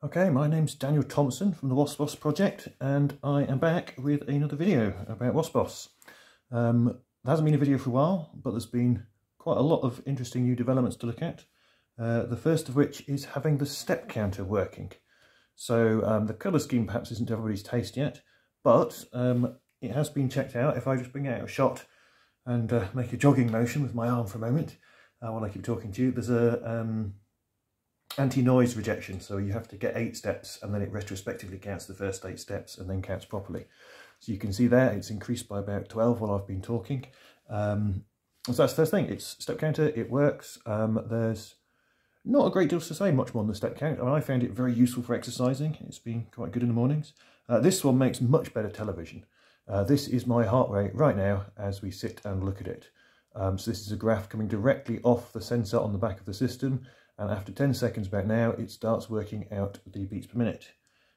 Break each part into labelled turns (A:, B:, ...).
A: Okay, my name's Daniel Thompson from the wasp-os project and I am back with another video about wasp-os. Um, there hasn't been a video for a while, but there's been quite a lot of interesting new developments to look at. Uh, the first of which is having the step counter working. So um, the colour scheme perhaps isn't everybody's taste yet, but um, it has been checked out. If I just bring out a shot and uh, make a jogging motion with my arm for a moment uh, while I keep talking to you, there's a um, anti-noise rejection. So you have to get eight steps and then it retrospectively counts the first eight steps and then counts properly. So you can see there it's increased by about 12 while I've been talking. Um, so that's the first thing. It's step counter, it works. Um, there's not a great deal to say much more on the step count. I, mean, I found it very useful for exercising. It's been quite good in the mornings. Uh, this one makes much better television. Uh, this is my heart rate right now as we sit and look at it. Um, so this is a graph coming directly off the sensor on the back of the system and after 10 seconds about now it starts working out the beats per minute.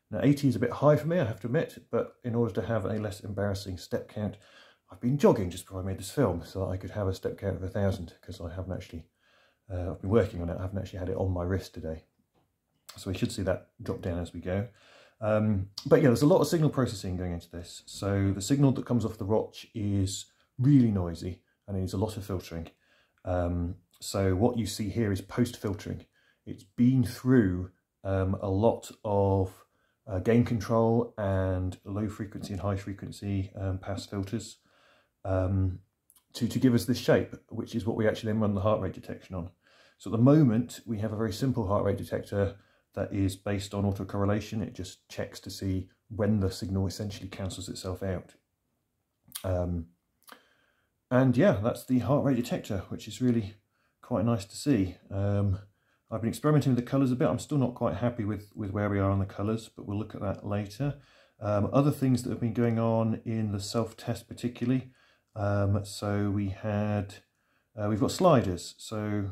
A: Now 80 is a bit high for me I have to admit but in order to have a less embarrassing step count I've been jogging just before I made this film so that I could have a step count of a thousand because I haven't actually uh, I've been working on it. I haven't actually had it on my wrist today. So we should see that drop down as we go. Um, but yeah there's a lot of signal processing going into this. So the signal that comes off the watch is really noisy and it needs a lot of filtering. Um, so what you see here is post-filtering. It's been through um, a lot of uh, gain control and low frequency and high frequency um, pass filters um, to, to give us this shape, which is what we actually then run the heart rate detection on. So at the moment, we have a very simple heart rate detector that is based on autocorrelation. It just checks to see when the signal essentially cancels itself out. Um, and yeah, that's the heart rate detector, which is really quite nice to see. Um, I've been experimenting with the colours a bit. I'm still not quite happy with, with where we are on the colours, but we'll look at that later. Um, other things that have been going on in the self-test particularly. Um, so we had, uh, we've got sliders. So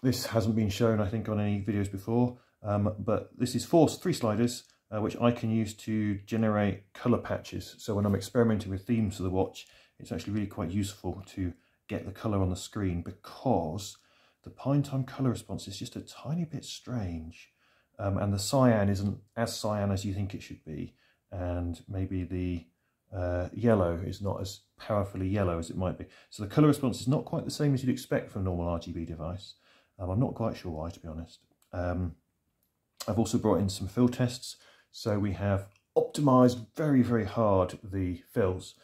A: this hasn't been shown, I think, on any videos before, um, but this is four, three sliders, uh, which I can use to generate colour patches. So when I'm experimenting with themes for the watch, it's actually really quite useful to get the colour on the screen because the PineTime colour response is just a tiny bit strange. Um, and the cyan isn't as cyan as you think it should be. And maybe the uh, yellow is not as powerfully yellow as it might be. So the colour response is not quite the same as you'd expect from a normal RGB device. Um, I'm not quite sure why, to be honest. Um, I've also brought in some fill tests. So we have optimized very, very hard the fills.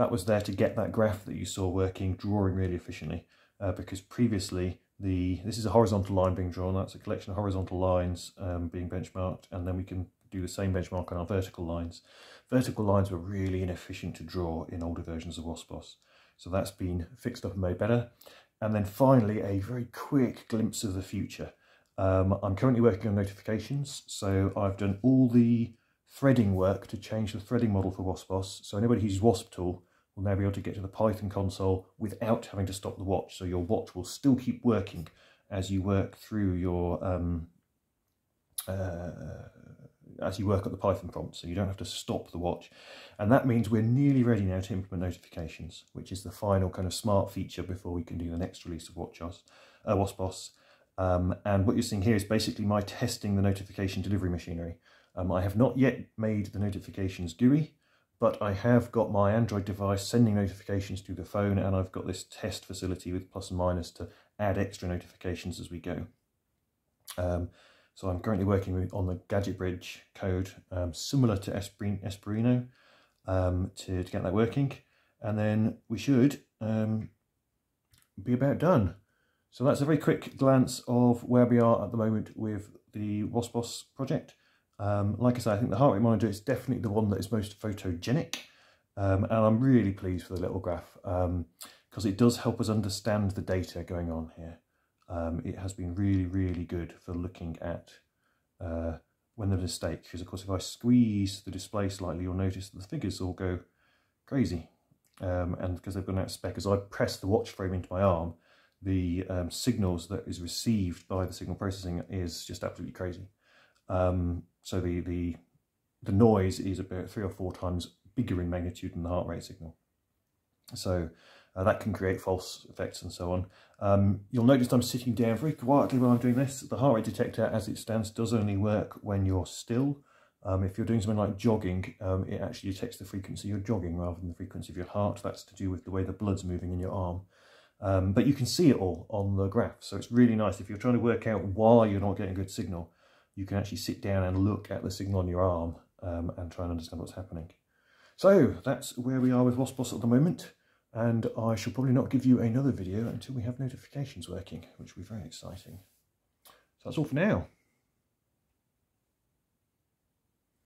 A: That was there to get that graph that you saw working, drawing really efficiently, uh, because previously the this is a horizontal line being drawn, that's a collection of horizontal lines um, being benchmarked, and then we can do the same benchmark on our vertical lines. Vertical lines were really inefficient to draw in older versions of wasp-os, so that's been fixed up and made better. And then finally, a very quick glimpse of the future. Um, I'm currently working on notifications, so I've done all the threading work to change the threading model for wasp-os. So anybody who's Wasp tool will now be able to get to the Python console without having to stop the watch. So your watch will still keep working as you work through your, um, uh, as you work at the Python prompt. So you don't have to stop the watch. And that means we're nearly ready now to implement notifications, which is the final kind of smart feature before we can do the next release of WatchOS, uh, wasp-os. Um, and what you're seeing here is basically my testing the notification delivery machinery. Um, I have not yet made the notifications GUI, but I have got my Android device sending notifications to the phone and I've got this test facility with plus and minus to add extra notifications as we go. Um, so I'm currently working on the Gadgetbridge code um, similar to Espruino, um, to, to, get that working and then we should um, be about done. So that's a very quick glance of where we are at the moment with the wasp-os project. Um, like I say, I think the heart rate monitor is definitely the one that is most photogenic. Um, and I'm really pleased with the little graph because um, it does help us understand the data going on here. Um, it has been really, really good for looking at uh, when there's a mistake. Because of course, if I squeeze the display slightly, you'll notice that the figures all go crazy. Um, and because they've gone out of spec, as I press the watch frame into my arm, the um, signals that is received by the signal processing is just absolutely crazy. Um, so the, the, the noise is about three or four times bigger in magnitude than the heart rate signal. So Uh, that can create false effects and so on. Um, you'll notice I'm sitting down very quietly while I'm doing this. The heart rate detector, as it stands, does only work when you're still. Um, if you're doing something like jogging, um, it actually detects the frequency you're jogging rather than the frequency of your heart. That's to do with the way the blood's moving in your arm. Um, but you can see it all on the graph. So it's really nice if you're trying to work out why you're not getting a good signal, you can actually sit down and look at the signal on your arm um, and try and understand what's happening. So that's where we are with wasp-os at the moment. And I shall probably not give you another video until we have notifications working, which will be very exciting. So that's all for now.